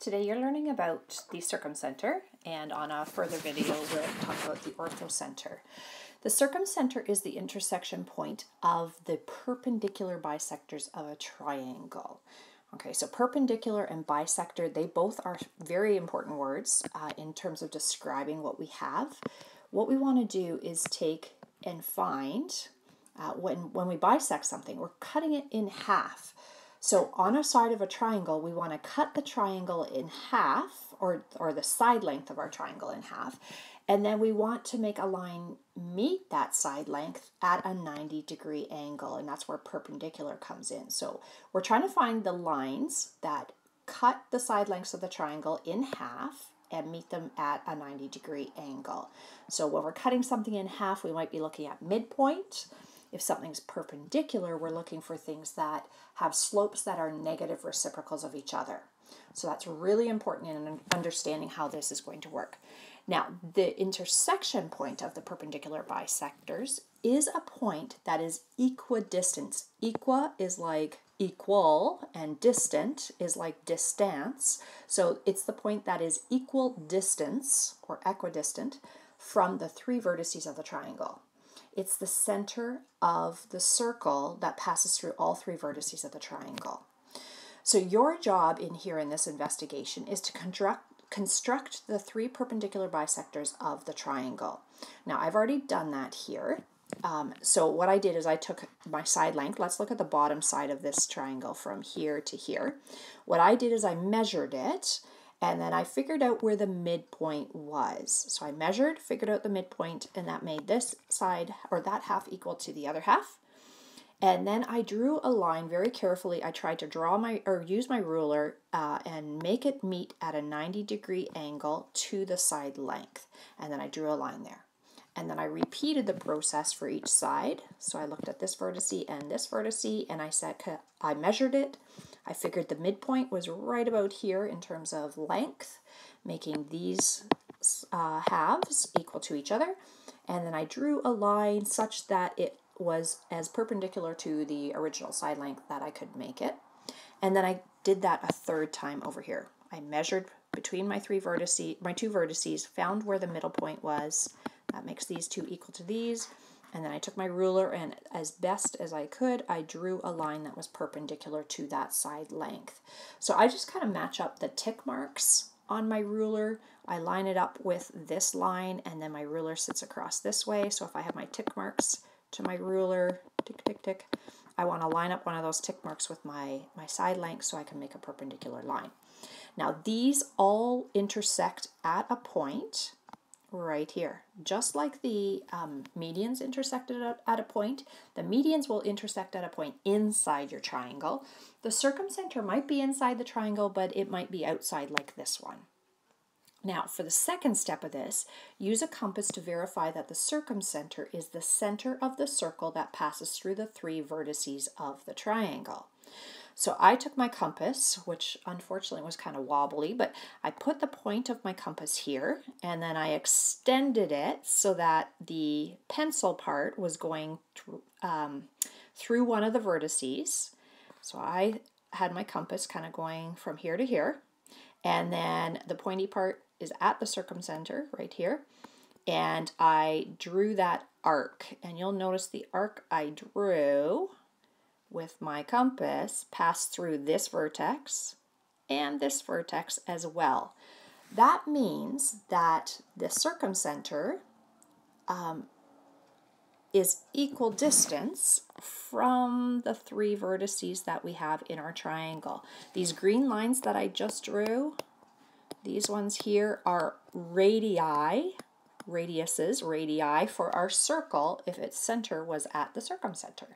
Today you're learning about the circumcenter and on a further video we'll talk about the orthocenter. The circumcenter is the intersection point of the perpendicular bisectors of a triangle. Okay, so perpendicular and bisector, they both are very important words uh, in terms of describing what we have. What we want to do is take and find, uh, when, when we bisect something, we're cutting it in half. So on a side of a triangle, we want to cut the triangle in half, or, or the side length of our triangle in half, and then we want to make a line meet that side length at a 90 degree angle, and that's where perpendicular comes in. So we're trying to find the lines that cut the side lengths of the triangle in half and meet them at a 90 degree angle. So when we're cutting something in half, we might be looking at midpoint. If something's perpendicular, we're looking for things that have slopes that are negative reciprocals of each other. So that's really important in understanding how this is going to work. Now, the intersection point of the perpendicular bisectors is a point that is equidistant. Equa is like equal and distant is like distance. So it's the point that is equal distance or equidistant from the three vertices of the triangle. It's the center of the circle that passes through all three vertices of the triangle. So your job in here in this investigation is to construct construct the three perpendicular bisectors of the triangle. Now I've already done that here. Um, so what I did is I took my side length. Let's look at the bottom side of this triangle from here to here. What I did is I measured it and then I figured out where the midpoint was. So I measured, figured out the midpoint, and that made this side or that half equal to the other half. And then I drew a line very carefully. I tried to draw my or use my ruler uh, and make it meet at a 90 degree angle to the side length. And then I drew a line there. And then I repeated the process for each side. So I looked at this vertice and this vertice and I said I measured it I figured the midpoint was right about here in terms of length, making these uh, halves equal to each other. And then I drew a line such that it was as perpendicular to the original side length that I could make it. And then I did that a third time over here. I measured between my three vertices, my two vertices, found where the middle point was. That makes these two equal to these. And then I took my ruler and as best as I could, I drew a line that was perpendicular to that side length. So I just kind of match up the tick marks on my ruler. I line it up with this line and then my ruler sits across this way. So if I have my tick marks to my ruler, tick, tick, tick, I want to line up one of those tick marks with my, my side length so I can make a perpendicular line. Now these all intersect at a point right here. Just like the um, medians intersected at, at a point, the medians will intersect at a point inside your triangle. The circumcenter might be inside the triangle, but it might be outside like this one. Now, for the second step of this, use a compass to verify that the circumcenter is the center of the circle that passes through the three vertices of the triangle. So I took my compass, which unfortunately was kind of wobbly, but I put the point of my compass here and then I extended it so that the pencil part was going to, um, through one of the vertices. So I had my compass kind of going from here to here. And then the pointy part is at the circumcenter right here. And I drew that arc. And you'll notice the arc I drew with my compass passed through this vertex and this vertex as well. That means that the circumcenter um, is equal distance from the three vertices that we have in our triangle. These green lines that I just drew, these ones here are radii, radiuses, radii for our circle if its center was at the circumcenter.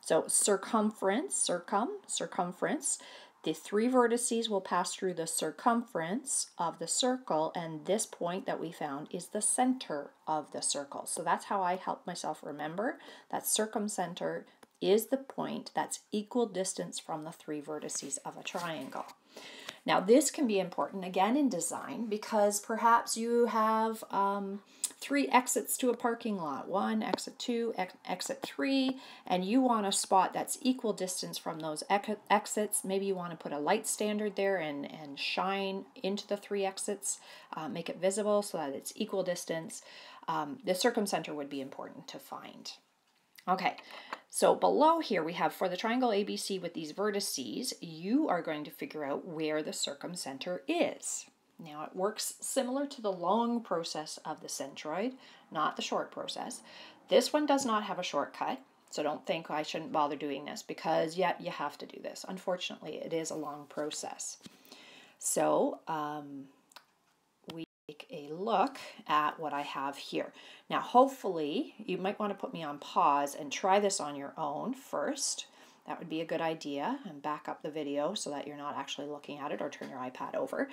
So circumference, circum, circumference. The three vertices will pass through the circumference of the circle, and this point that we found is the center of the circle. So that's how I help myself remember that circumcenter is the point that's equal distance from the three vertices of a triangle. Now, this can be important again in design because perhaps you have um, three exits to a parking lot one, exit two, ex exit three, and you want a spot that's equal distance from those ex exits. Maybe you want to put a light standard there and, and shine into the three exits, uh, make it visible so that it's equal distance. Um, the circumcenter would be important to find. Okay, so below here we have for the triangle ABC with these vertices, you are going to figure out where the circumcenter is. Now it works similar to the long process of the centroid, not the short process. This one does not have a shortcut, so don't think I shouldn't bother doing this because yet you have to do this. Unfortunately, it is a long process. So um, take a look at what I have here. Now hopefully you might want to put me on pause and try this on your own first. That would be a good idea and back up the video so that you're not actually looking at it or turn your iPad over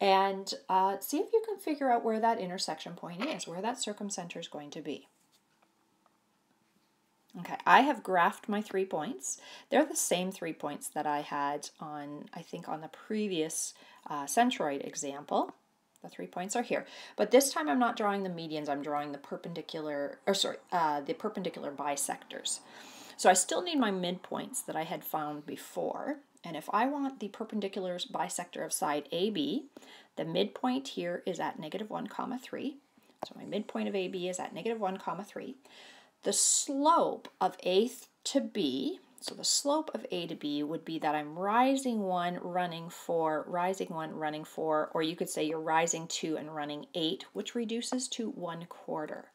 and uh, see if you can figure out where that intersection point is, where that circumcenter is going to be. Okay, I have graphed my three points. They're the same three points that I had on, I think, on the previous uh, centroid example. The three points are here. But this time I'm not drawing the medians, I'm drawing the perpendicular, or sorry, uh, the perpendicular bisectors. So I still need my midpoints that I had found before. And if I want the perpendicular bisector of side AB, the midpoint here is at negative 1 comma 3. So my midpoint of AB is at negative 1 comma 3. The slope of A to B, so the slope of A to B would be that I'm rising 1, running 4, rising 1, running 4, or you could say you're rising 2 and running 8, which reduces to 1 quarter.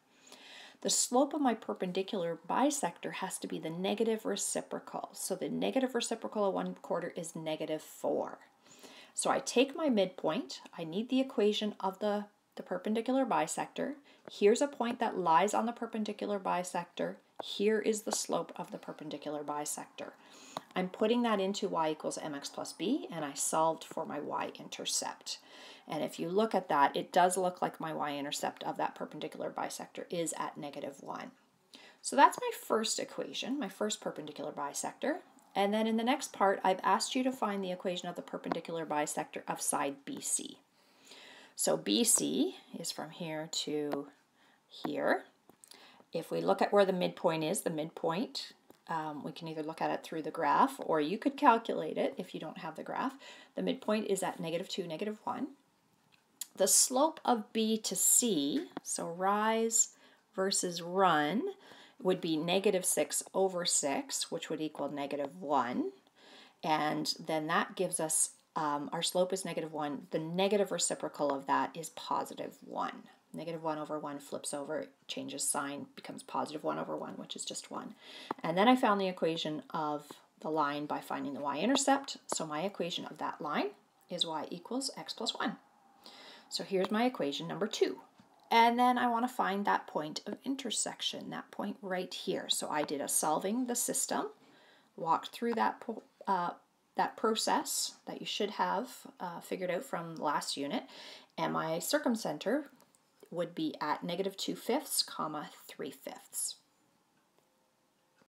The slope of my perpendicular bisector has to be the negative reciprocal. So the negative reciprocal of 1 quarter is negative 4. So I take my midpoint. I need the equation of the, the perpendicular bisector. Here's a point that lies on the perpendicular bisector. Here is the slope of the perpendicular bisector. I'm putting that into y equals mx plus b, and I solved for my y-intercept. And if you look at that, it does look like my y-intercept of that perpendicular bisector is at negative 1. So that's my first equation, my first perpendicular bisector. And then in the next part, I've asked you to find the equation of the perpendicular bisector of side BC. So BC is from here to here. If we look at where the midpoint is, the midpoint, um, we can either look at it through the graph or you could calculate it if you don't have the graph. The midpoint is at negative 2, negative 1 the slope of B to C, so rise versus run, would be negative 6 over 6, which would equal negative 1. And then that gives us, um, our slope is negative 1. The negative reciprocal of that is positive 1. Negative 1 over 1 flips over, changes sign, becomes positive 1 over 1, which is just 1. And then I found the equation of the line by finding the y-intercept. So my equation of that line is y equals x plus 1. So here's my equation number two. And then I want to find that point of intersection, that point right here. So I did a solving the system, walked through that, uh, that process that you should have uh, figured out from last unit, and my circumcenter would be at negative 2 fifths, comma 3 fifths.